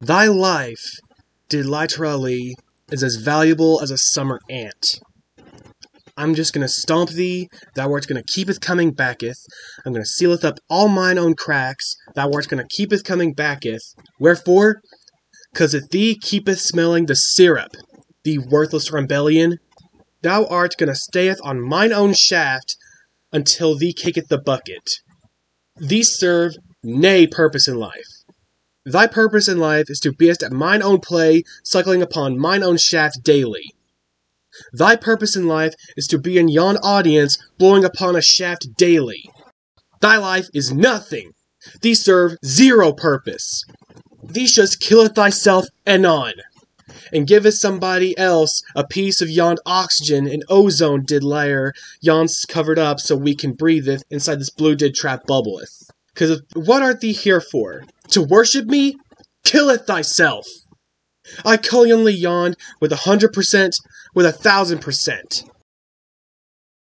Thy life, did literally, is as valuable as a summer ant. I'm just gonna stomp thee, thou art gonna keepeth coming backeth. I'm gonna sealeth up all mine own cracks, thou art gonna keepeth coming backeth. Wherefore? Cause it thee keepeth smelling the syrup, thee worthless rebellion. Thou art gonna stayeth on mine own shaft until thee kicketh the bucket. Thee serve nay purpose in life. Thy purpose in life is to beest at mine own play, suckling upon mine own shaft daily. Thy purpose in life is to be in yon audience, blowing upon a shaft daily. Thy life is nothing. Thee serve zero purpose. Thee just killeth thyself anon, and giveth somebody else a piece of yon oxygen and ozone did layer yon's covered up so we can breathe it inside this blue did trap bubbleth. Cause what art thee here for? To worship me? Kill it thyself! I only yawned with a hundred percent, with a thousand percent.